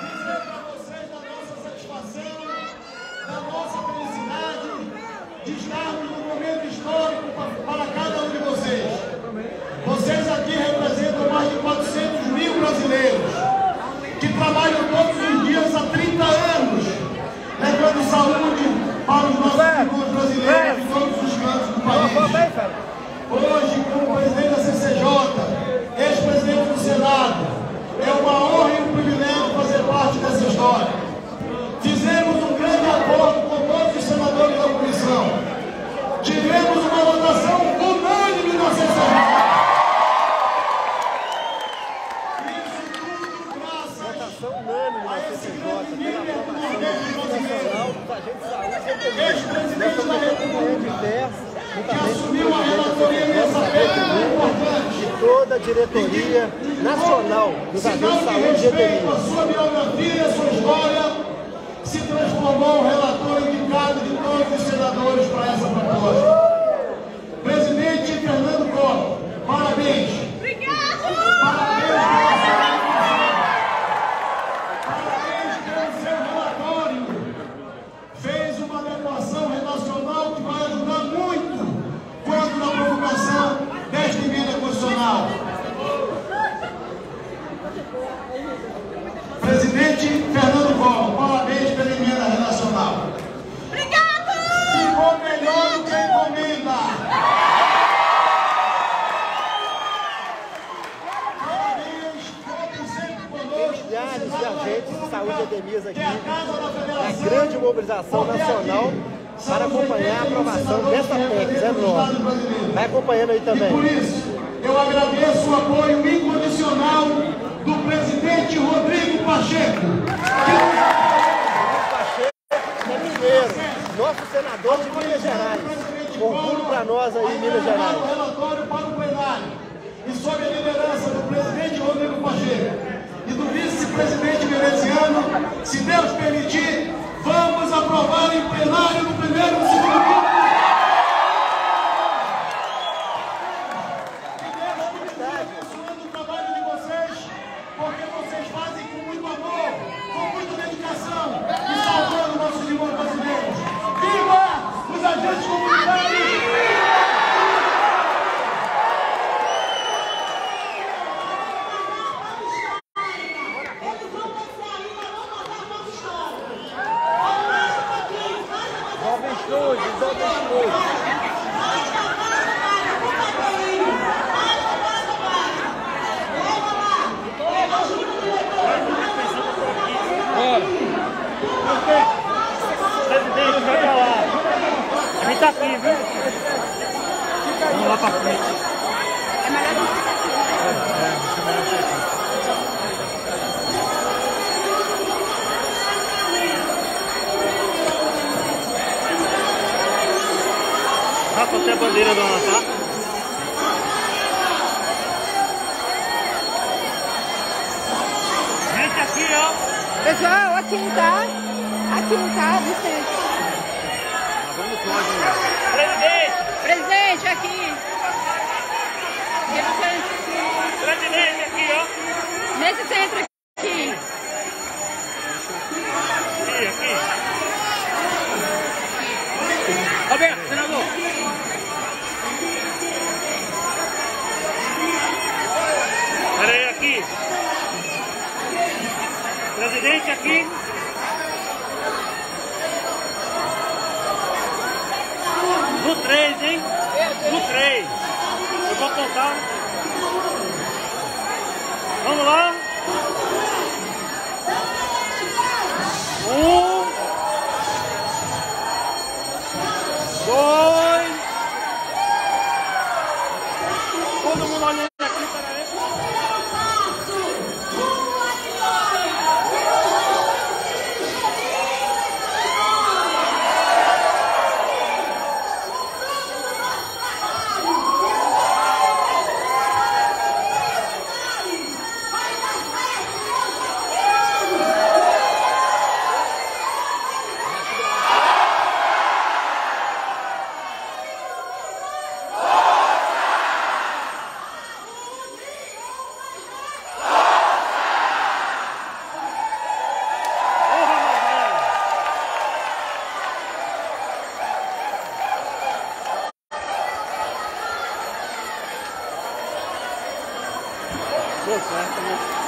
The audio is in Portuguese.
dizer para vocês da nossa satisfação, da nossa felicidade de estarmos num momento histórico pa- para cada um de vocês. Vocês aqui representam mais de 400 mil brasileiros que trabalham todos os dias há 30 anos, levando saúde para os nossos irmãos brasileiros em todos os cantos do país. Hoje, como presidente agentes de saúde ex-presidente da República, de terra, que assumiu a relatoria nessa pedra importante. de toda a diretoria nacional dos agentes de saúde respeito à sua biografia, sua história, se transformou o relator indicado de todos os senadores para essa proposta. Presidente Fernando Collor, parabéns. Parabéns pelo seu relatório. Fez uma adequação redacional que vai ajudar muito quando na promulgação desta emenda constitucional. Presidente Fernando Collor, parabéns pela emenda redacional. Ficou melhor do que a encomenda. Parabéns, contem sempre conosco. Milhares de agentes de saúde e endemias aqui a na grande mobilização nacional para acompanhar a aprovação dessa PEC 09. Vai acompanhando aí E também. por isso, eu agradeço o apoio incondicional senador de Minas Gerais. Orgulho para nós aí, Minas Gerais. o relatório para o plenário. E sob a liderança do presidente Rodrigo Pacheco e do vice-presidente veneziano, se Deus permitir, vamos aprovar em plenário no primeiro e segundo turno. Que Deus continue abençoando o trabalho de vocês, porque vocês fazem com muito amor, com muita dedicação e salvando nossos irmãos brasileiros. Viva os agentes comunitários! Eles vão descer ali para não contar a nossa história. Olha mais um pouquinho, mais uma Jovem Estúdio, Jovem Estúdio. Presidente, vai pra lá. A gente tá aqui, viu? Vamos lá pra frente. Rafa, você é a bandeira, dona, tá? Gente, aqui, ó. Pessoal, aqui tá. Aqui tá, Vicente. Presidente, Presidente, aqui. Presidente, aqui, ó. Nesse centro aqui. Aqui, aqui. Roberto, Presidente, aqui. No 3, hein? No 3. Eu vou apontar. Vamos lá. Um. Dois. Todo mundo olhando aqui, peraí. Vai dar Deu certo, né?